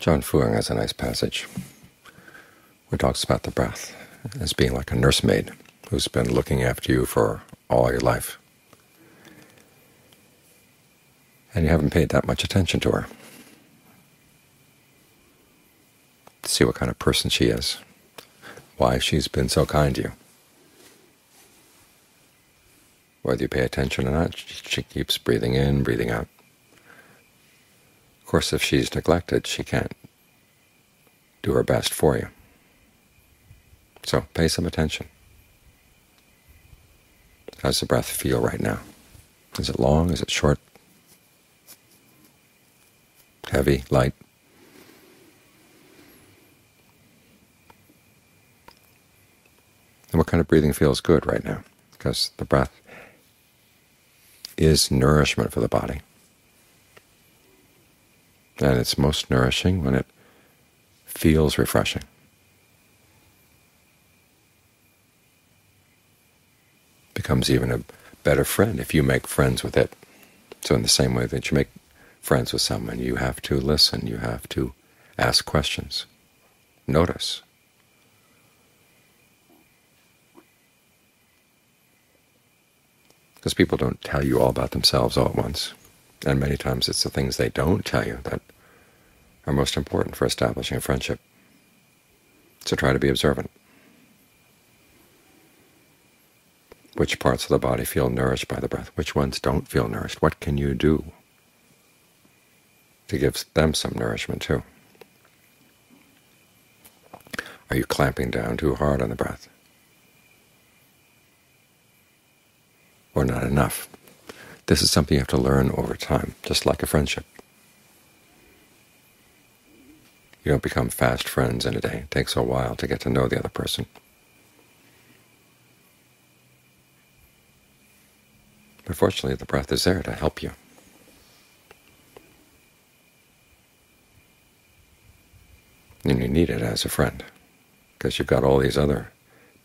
Ajaan Fuang has a nice passage where he talks about the breath as being like a nursemaid who's been looking after you for all your life. And you haven't paid that much attention to her to see what kind of person she is, why she's been so kind to you. Whether you pay attention or not, she keeps breathing in, breathing out. Of course, if she's neglected, she can't do her best for you. So pay some attention. How's the breath feel right now? Is it long? Is it short? Heavy? Light? And what kind of breathing feels good right now? Because the breath is nourishment for the body. And it's most nourishing when it feels refreshing. becomes even a better friend if you make friends with it. So in the same way that you make friends with someone, you have to listen, you have to ask questions, notice. Because people don't tell you all about themselves all at once, and many times it's the things they don't tell you that are most important for establishing a friendship. So try to be observant. Which parts of the body feel nourished by the breath? Which ones don't feel nourished? What can you do to give them some nourishment too? Are you clamping down too hard on the breath? Or not enough? This is something you have to learn over time, just like a friendship. You don't become fast friends in a day. It takes a while to get to know the other person. But fortunately, the breath is there to help you. And you need it as a friend, because you've got all these other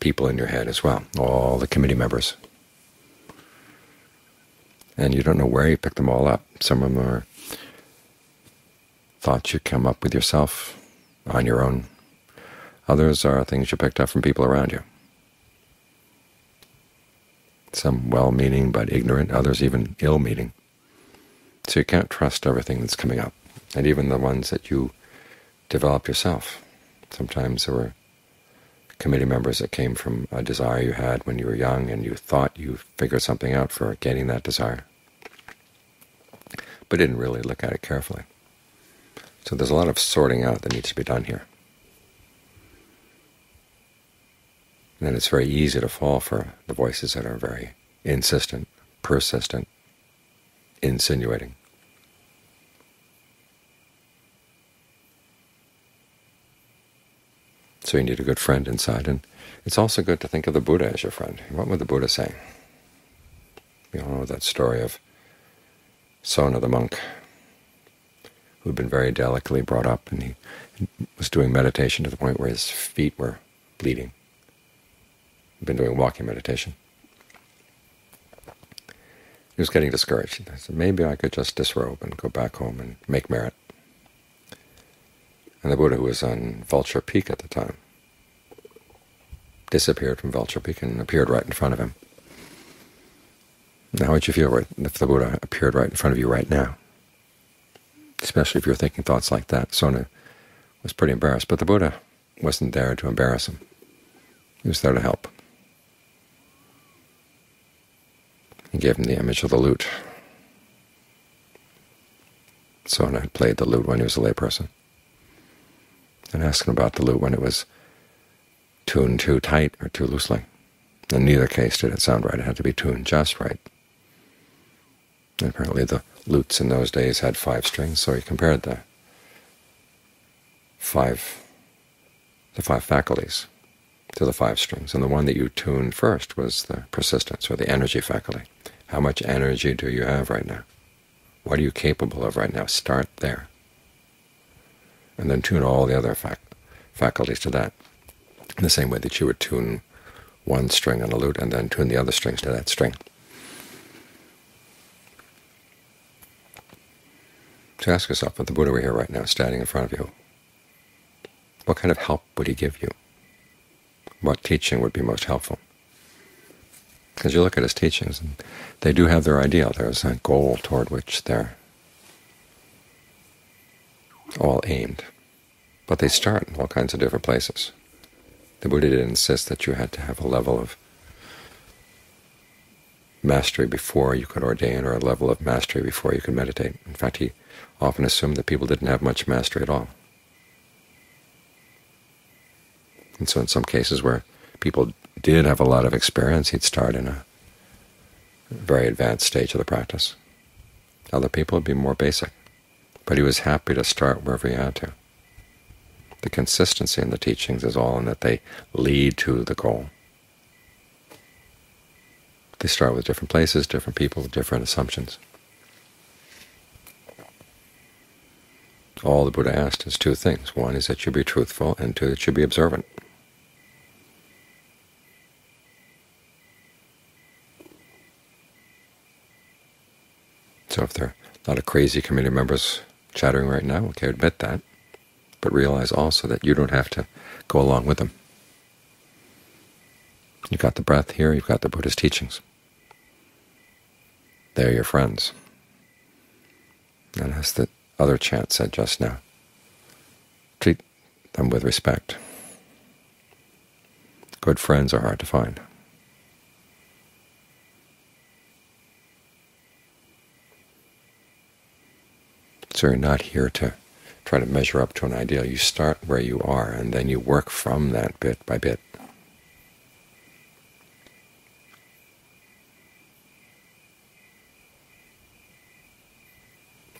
people in your head as well, all the committee members. And you don't know where you pick them all up. Some of them are thoughts you come up with yourself on your own. Others are things you picked up from people around you some well-meaning but ignorant, others even ill-meaning. So you can't trust everything that's coming up, and even the ones that you develop yourself. Sometimes there were committee members that came from a desire you had when you were young, and you thought you figured something out for gaining that desire, but didn't really look at it carefully. So there's a lot of sorting out that needs to be done here. And then it's very easy to fall for the voices that are very insistent, persistent, insinuating. So you need a good friend inside, and it's also good to think of the Buddha as your friend. What would the Buddha say? You all know that story of Sona the monk, who had been very delicately brought up, and he was doing meditation to the point where his feet were bleeding He'd been doing walking meditation. He was getting discouraged. I said, maybe I could just disrobe and go back home and make merit. And the Buddha, who was on Vulture Peak at the time, disappeared from Vulture Peak and appeared right in front of him. Now, how would you feel if the Buddha appeared right in front of you right now? Especially if you're thinking thoughts like that. Sona was pretty embarrassed, but the Buddha wasn't there to embarrass him. He was there to help. He gave him the image of the lute. Sona had played the lute when he was a layperson, and him about the lute when it was tuned too tight or too loosely. In neither case did it sound right. It had to be tuned just right. And apparently the lutes in those days had five strings, so he compared the five the five faculties to the five strings, and the one that you tuned first was the persistence, or the energy faculty. How much energy do you have right now? What are you capable of right now? Start there. And then tune all the other fac faculties to that, in the same way that you would tune one string on a lute and then tune the other strings to that string. To ask yourself, if the Buddha were here right now, standing in front of you, What kind of help would he give you? What teaching would be most helpful? Because you look at his teachings, and they do have their ideal. There's a goal toward which they're all aimed. But they start in all kinds of different places. The Buddha did insist that you had to have a level of mastery before you could ordain, or a level of mastery before you could meditate. In fact, he often assumed that people didn't have much mastery at all. And so in some cases where people did have a lot of experience, he'd start in a very advanced stage of the practice. Other people would be more basic, but he was happy to start wherever he had to. The consistency in the teachings is all in that they lead to the goal. They start with different places, different people, different assumptions. All the Buddha asked is two things. One is that you be truthful, and two, that you be observant. So if there are a lot of crazy committee members chattering right now, okay, admit that, but realize also that you don't have to go along with them. You've got the breath here, you've got the Buddha's teachings. They're your friends. And as the other chant said just now, treat them with respect. Good friends are hard to find. So you're not here to try to measure up to an ideal. You start where you are, and then you work from that bit by bit.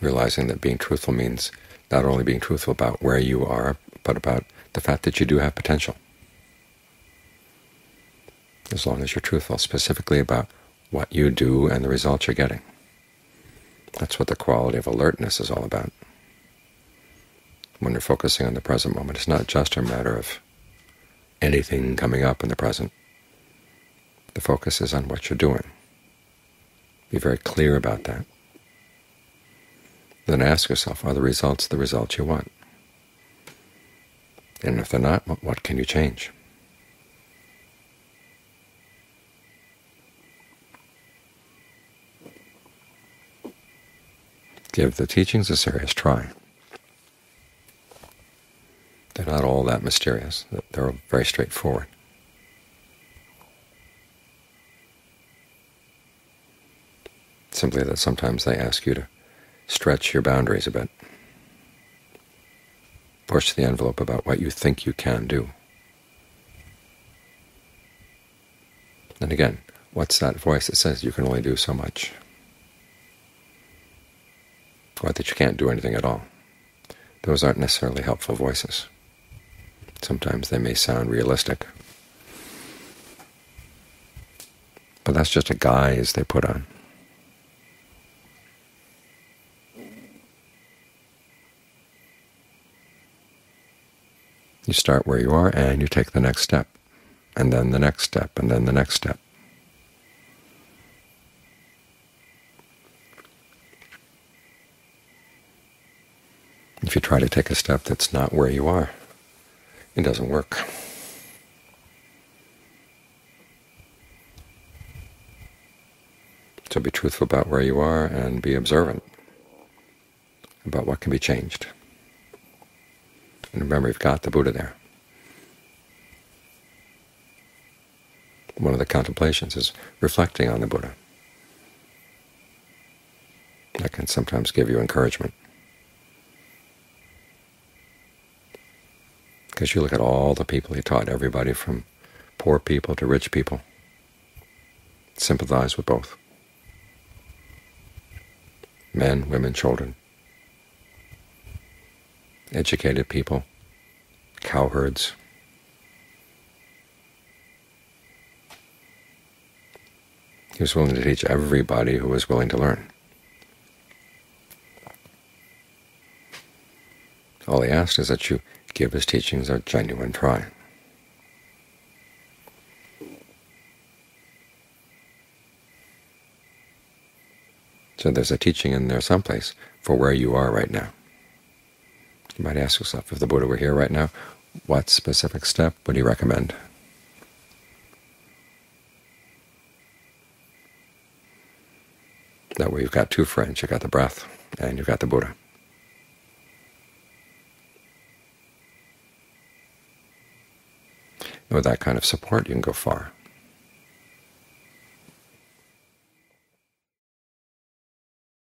Realizing that being truthful means not only being truthful about where you are, but about the fact that you do have potential. As long as you're truthful specifically about what you do and the results you're getting. That's what the quality of alertness is all about. When you're focusing on the present moment, it's not just a matter of anything coming up in the present. The focus is on what you're doing. Be very clear about that. Then ask yourself, are the results the results you want? And if they're not, what can you change? Give the teachings a serious try. They're not all that mysterious. They're very straightforward. Simply that sometimes they ask you to stretch your boundaries a bit, push the envelope about what you think you can do. And again, what's that voice that says you can only do so much? Or that you can't do anything at all. Those aren't necessarily helpful voices. Sometimes they may sound realistic, but that's just a guise they put on. You start where you are and you take the next step, and then the next step, and then the next step. If you try to take a step that's not where you are, it doesn't work. So be truthful about where you are and be observant about what can be changed. And remember, you've got the Buddha there. One of the contemplations is reflecting on the Buddha. That can sometimes give you encouragement. Because you look at all the people he taught, everybody from poor people to rich people, sympathize with both. Men, women, children, educated people, cowherds, He was willing to teach everybody who was willing to learn. All he asked is that you give his teachings a genuine try. So there's a teaching in there someplace for where you are right now. You might ask yourself, if the Buddha were here right now, What specific step would he recommend? That way you've got two friends. You've got the breath and you've got the Buddha. With that kind of support, you can go far.